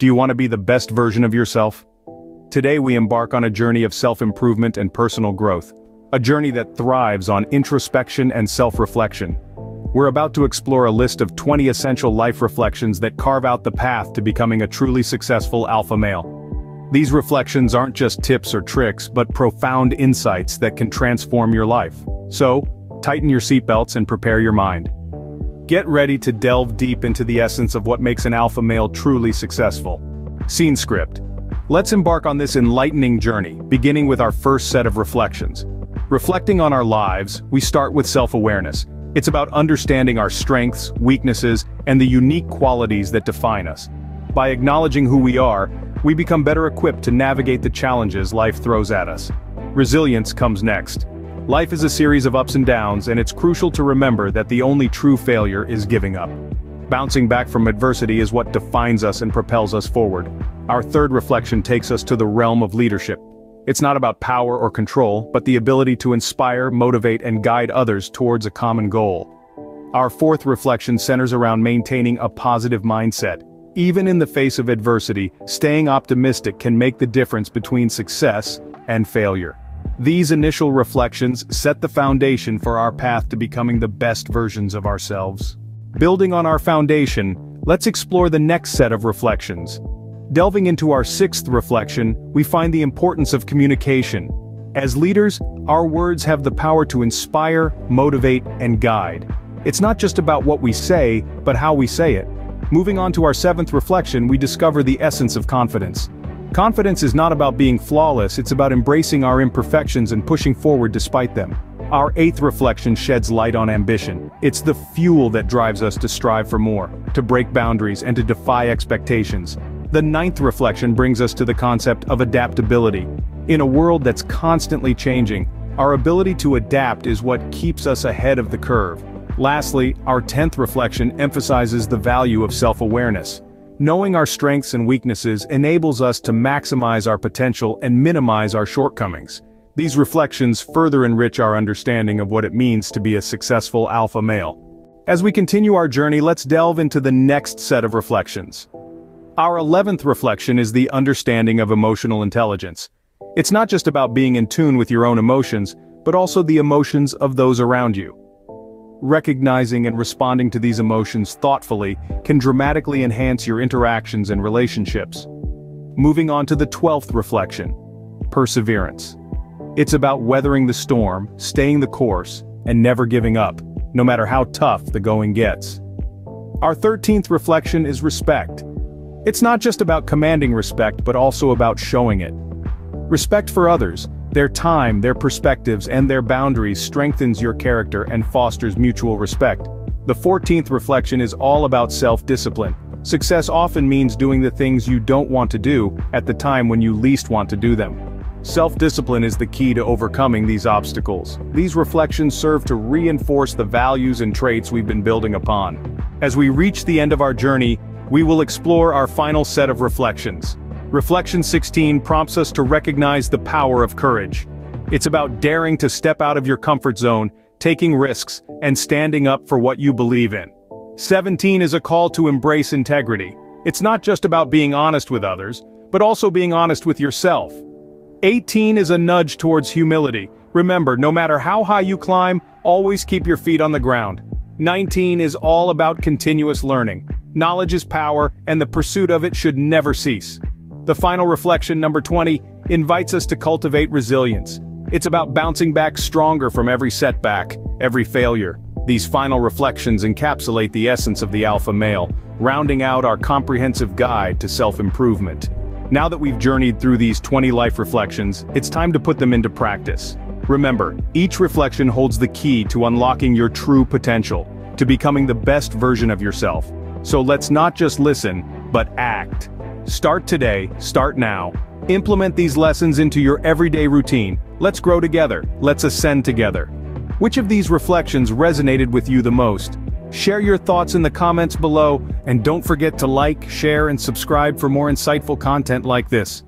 Do you want to be the best version of yourself? Today we embark on a journey of self-improvement and personal growth. A journey that thrives on introspection and self-reflection. We're about to explore a list of 20 essential life reflections that carve out the path to becoming a truly successful alpha male. These reflections aren't just tips or tricks but profound insights that can transform your life. So, tighten your seatbelts and prepare your mind. Get ready to delve deep into the essence of what makes an alpha male truly successful. Scene script. Let's embark on this enlightening journey, beginning with our first set of reflections. Reflecting on our lives, we start with self-awareness. It's about understanding our strengths, weaknesses, and the unique qualities that define us. By acknowledging who we are, we become better equipped to navigate the challenges life throws at us. Resilience comes next. Life is a series of ups and downs and it's crucial to remember that the only true failure is giving up. Bouncing back from adversity is what defines us and propels us forward. Our third reflection takes us to the realm of leadership. It's not about power or control, but the ability to inspire, motivate, and guide others towards a common goal. Our fourth reflection centers around maintaining a positive mindset. Even in the face of adversity, staying optimistic can make the difference between success and failure. These initial reflections set the foundation for our path to becoming the best versions of ourselves. Building on our foundation, let's explore the next set of reflections. Delving into our sixth reflection, we find the importance of communication. As leaders, our words have the power to inspire, motivate, and guide. It's not just about what we say, but how we say it. Moving on to our seventh reflection we discover the essence of confidence. Confidence is not about being flawless, it's about embracing our imperfections and pushing forward despite them. Our eighth reflection sheds light on ambition. It's the fuel that drives us to strive for more, to break boundaries and to defy expectations. The ninth reflection brings us to the concept of adaptability. In a world that's constantly changing, our ability to adapt is what keeps us ahead of the curve. Lastly, our tenth reflection emphasizes the value of self-awareness. Knowing our strengths and weaknesses enables us to maximize our potential and minimize our shortcomings. These reflections further enrich our understanding of what it means to be a successful alpha male. As we continue our journey let's delve into the next set of reflections. Our eleventh reflection is the understanding of emotional intelligence. It's not just about being in tune with your own emotions, but also the emotions of those around you. Recognizing and responding to these emotions thoughtfully can dramatically enhance your interactions and relationships. Moving on to the 12th reflection. Perseverance. It's about weathering the storm, staying the course, and never giving up, no matter how tough the going gets. Our 13th reflection is respect. It's not just about commanding respect but also about showing it. Respect for others, their time, their perspectives, and their boundaries strengthens your character and fosters mutual respect. The 14th reflection is all about self-discipline. Success often means doing the things you don't want to do, at the time when you least want to do them. Self-discipline is the key to overcoming these obstacles. These reflections serve to reinforce the values and traits we've been building upon. As we reach the end of our journey, we will explore our final set of reflections. Reflection 16 prompts us to recognize the power of courage. It's about daring to step out of your comfort zone, taking risks, and standing up for what you believe in. 17 is a call to embrace integrity. It's not just about being honest with others, but also being honest with yourself. 18 is a nudge towards humility. Remember, no matter how high you climb, always keep your feet on the ground. 19 is all about continuous learning. Knowledge is power, and the pursuit of it should never cease. The final reflection, number 20, invites us to cultivate resilience. It's about bouncing back stronger from every setback, every failure. These final reflections encapsulate the essence of the alpha male, rounding out our comprehensive guide to self-improvement. Now that we've journeyed through these 20 life reflections, it's time to put them into practice. Remember, each reflection holds the key to unlocking your true potential, to becoming the best version of yourself. So let's not just listen, but act. Start today, start now. Implement these lessons into your everyday routine. Let's grow together, let's ascend together. Which of these reflections resonated with you the most? Share your thoughts in the comments below, and don't forget to like, share and subscribe for more insightful content like this.